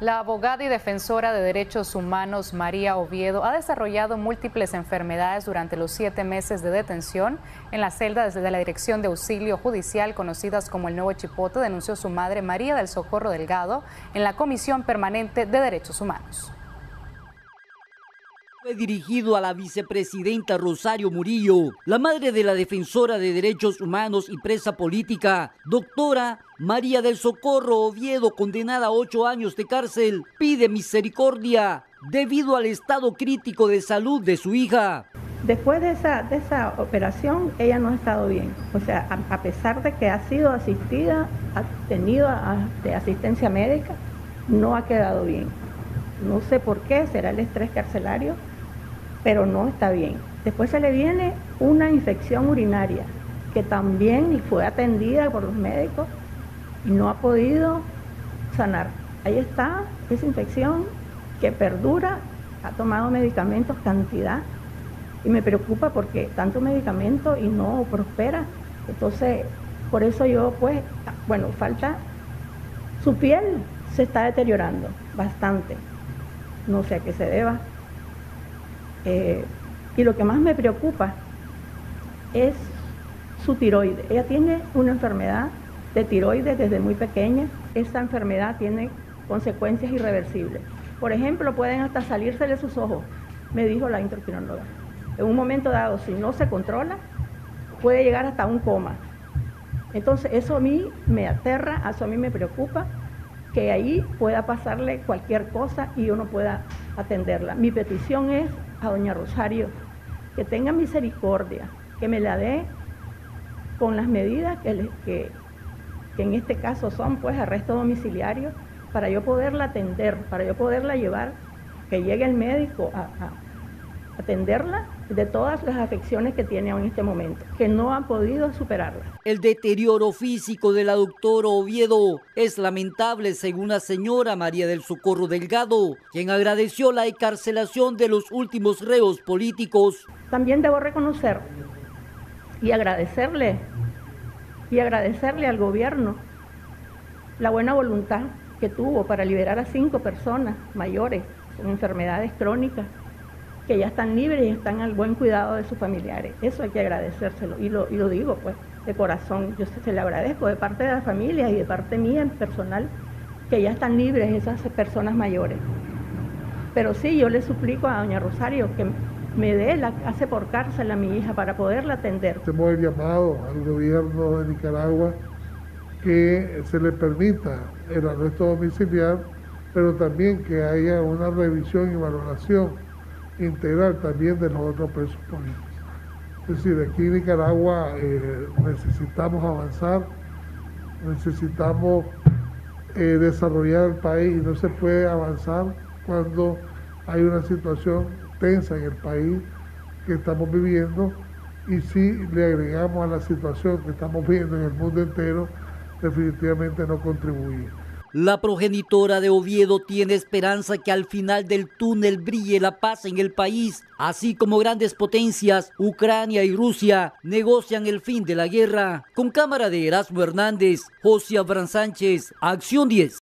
La abogada y defensora de derechos humanos María Oviedo ha desarrollado múltiples enfermedades durante los siete meses de detención en la celda desde la Dirección de Auxilio Judicial, conocidas como el Nuevo Chipote, denunció su madre María del Socorro Delgado en la Comisión Permanente de Derechos Humanos. Fue dirigido a la vicepresidenta Rosario Murillo, la madre de la defensora de derechos humanos y presa política, doctora María del Socorro Oviedo, condenada a ocho años de cárcel, pide misericordia debido al estado crítico de salud de su hija. Después de esa, de esa operación, ella no ha estado bien. O sea, a, pesar de que ha sido asistida, ha tenido de asistencia médica, no ha quedado bien. No sé por qué, será el estrés carcelario, pero no está bien. Después se le viene una infección urinaria que también fue atendida por los médicos y no ha podido sanar. Ahí está esa infección que perdura, ha tomado medicamentos cantidad y me preocupa porque tanto medicamento y no prospera. Entonces, por eso yo pues, bueno, falta, su piel se está deteriorando bastante. No sé a qué se deba. Eh, y lo que más me preocupa es su tiroides. Ella tiene una enfermedad de tiroides desde muy pequeña. Esta enfermedad tiene consecuencias irreversibles. Por ejemplo, pueden hasta salirse de sus ojos, me dijo la endocrinóloga. En un momento dado, si no se controla, puede llegar hasta un coma. Entonces, eso a mí me aterra, eso a mí me preocupa, que ahí pueda pasarle cualquier cosa y yo no pueda atenderla. Mi petición es a doña Rosario que tenga misericordia, que me la dé con las medidas que, que, en este caso son pues arresto domiciliario, para yo poderla atender, para yo poderla llevar, que llegue el médico a atenderla de todas las afecciones que tiene en este momento, que no ha podido superarla. El deterioro físico de la doctora Oviedo es lamentable, según la señora María del Socorro Delgado, quien agradeció la encarcelación de los últimos reos políticos. También debo reconocer y agradecerle y agradecerle al gobierno la buena voluntad que tuvo para liberar a cinco personas mayores con enfermedades crónicas que ya están libres y están al buen cuidado de sus familiares. Eso hay que agradecérselo y lo, y lo digo pues de corazón. Yo se, le agradezco de parte de la familia y de parte mía en personal que ya están libres esas personas mayores. Pero sí, yo le suplico a doña Rosario que me dé la hace por cárcel a mi hija para poderla atender. Hacemos el llamado al gobierno de Nicaragua que se le permita el arresto domiciliar, pero también que haya una revisión y valoración integral también de los otros presos políticos. Es decir, aquí en Nicaragua eh, necesitamos avanzar, necesitamos eh, desarrollar el país y no se puede avanzar cuando hay una situación tensa en el país que estamos viviendo y si le agregamos a la situación que estamos viendo en el mundo entero, definitivamente no contribuye. La progenitora de Oviedo tiene esperanza que al final del túnel brille la paz en el país, así como grandes potencias, Ucrania y Rusia, negocian el fin de la guerra. Con cámara de Erasmo Hernández, José Abraham Sánchez, Acción 10.